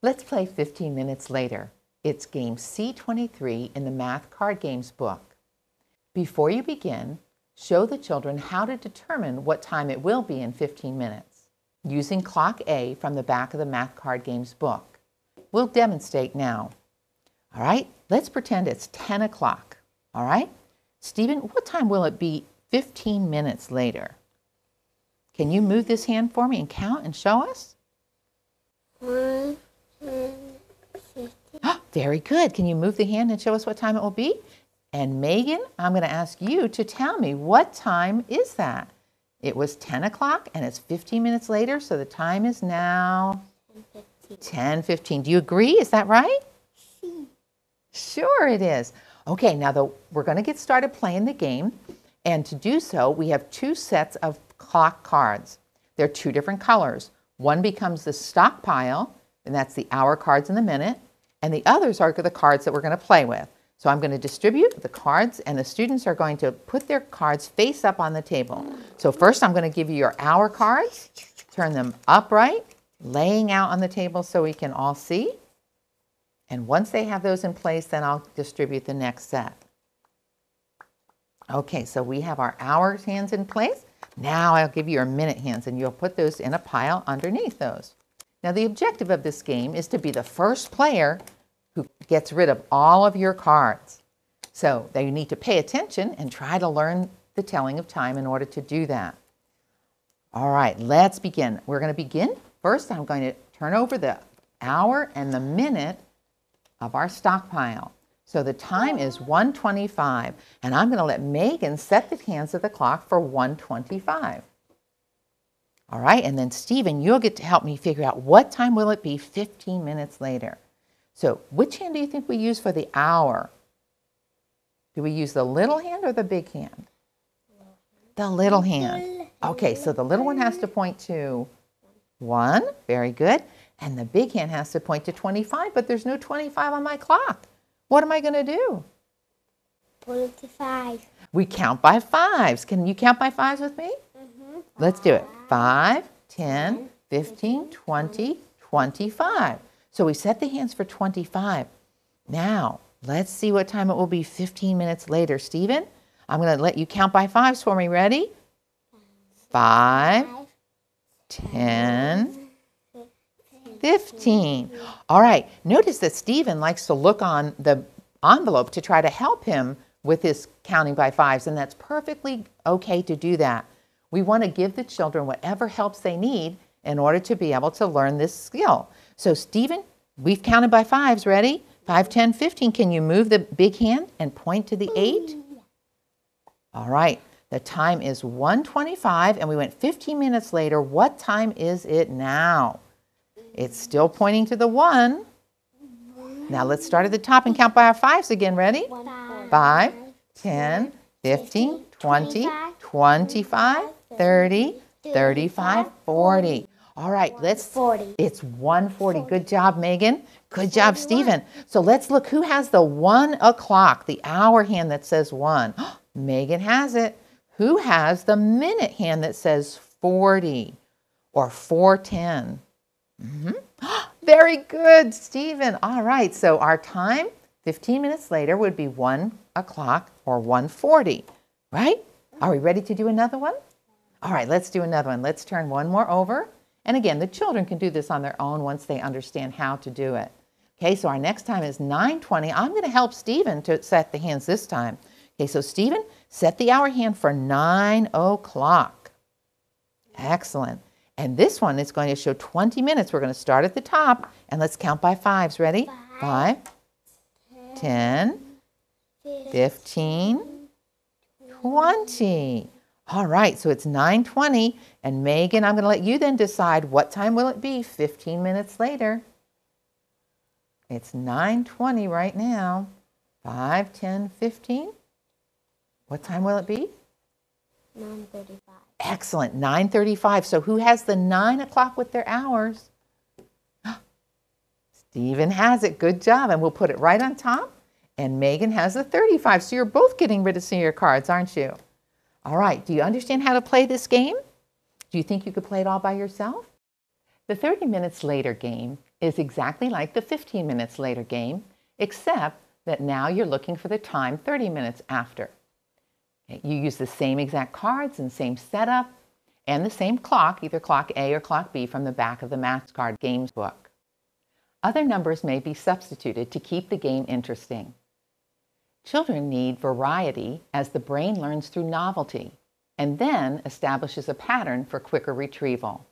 Let's play 15 minutes later. It's game C23 in the Math Card Games book. Before you begin, show the children how to determine what time it will be in 15 minutes using clock A from the back of the Math Card Games book. We'll demonstrate now. All right, let's pretend it's 10 o'clock. All right? Stephen, what time will it be 15 minutes later? Can you move this hand for me and count and show us? One. Ah, very good. Can you move the hand and show us what time it will be? And Megan, I'm going to ask you to tell me what time is that? It was 10 o'clock and it's 15 minutes later, so the time is now 10:15. Do you agree? Is that right? Sure it is. Okay, now the, we're going to get started playing the game. And to do so, we have two sets of clock cards. They're two different colors. One becomes the stockpile, and that's the hour cards in the minute, and the others are the cards that we're going to play with. So I'm going to distribute the cards, and the students are going to put their cards face up on the table. So first I'm going to give you your hour cards, turn them upright, laying out on the table so we can all see. And once they have those in place, then I'll distribute the next set. Okay, so we have our hours hands in place. Now I'll give you your minute hands and you'll put those in a pile underneath those. Now the objective of this game is to be the first player who gets rid of all of your cards. So you need to pay attention and try to learn the telling of time in order to do that. All right, let's begin. We're going to begin. First, I'm going to turn over the hour and the minute of our stockpile. So the time is 125, and I'm going to let Megan set the hands of the clock for 125. All right, and then Stephen, you'll get to help me figure out what time will it be 15 minutes later. So which hand do you think we use for the hour? Do we use the little hand or the big hand? The little hand. Okay, so the little one has to point to 1, very good. And the big hand has to point to 25, but there's no 25 on my clock. What am I going to do? Point to five. We count by fives. Can you count by fives with me? Let's do it. 5, 10, 15, 20, 25. So we set the hands for 25. Now, let's see what time it will be 15 minutes later. Stephen, I'm going to let you count by fives for me. Ready? 5, 10, 15. All right. Notice that Stephen likes to look on the envelope to try to help him with his counting by fives, and that's perfectly okay to do that. We want to give the children whatever helps they need in order to be able to learn this skill. So, Stephen, we've counted by fives. Ready? 5, 10, 15. Can you move the big hand and point to the 8? All right. The time is 125, and we went 15 minutes later. What time is it now? It's still pointing to the 1. Now let's start at the top and count by our fives again. Ready? 5, 10, 15, 20, 25, 30, 35, 40. All right, let's. 40. It's 140. Good job, Megan. Good job, Stephen. So let's look who has the 1 o'clock, the hour hand that says 1. Megan has it. Who has the minute hand that says 40 or 410? Mm-hmm. Very good, Stephen. All right, so our time 15 minutes later would be 1 o'clock or 140, right? Are we ready to do another one? All right, let's do another one. Let's turn one more over. And again, the children can do this on their own once they understand how to do it. Okay, so our next time is 9.20. I'm going to help Stephen to set the hands this time. Okay, so Stephen, set the hour hand for 9 o'clock. Excellent. And this one is going to show 20 minutes. We're going to start at the top and let's count by fives. Ready? Five, 10, 15, 20. All right, so it's 9.20. And Megan, I'm going to let you then decide what time will it be 15 minutes later. It's 9.20 right now. 5, 10, 15. What time will it be? Nine thirty-five. Excellent, 9.35. So who has the 9 o'clock with their hours? Stephen has it. Good job. And we'll put it right on top. And Megan has the 35. So you're both getting rid of some of your cards, aren't you? All right. Do you understand how to play this game? Do you think you could play it all by yourself? The 30 minutes later game is exactly like the 15 minutes later game, except that now you're looking for the time 30 minutes after. You use the same exact cards and same setup and the same clock, either clock A or clock B from the back of the Maths Card Games book. Other numbers may be substituted to keep the game interesting. Children need variety as the brain learns through novelty and then establishes a pattern for quicker retrieval.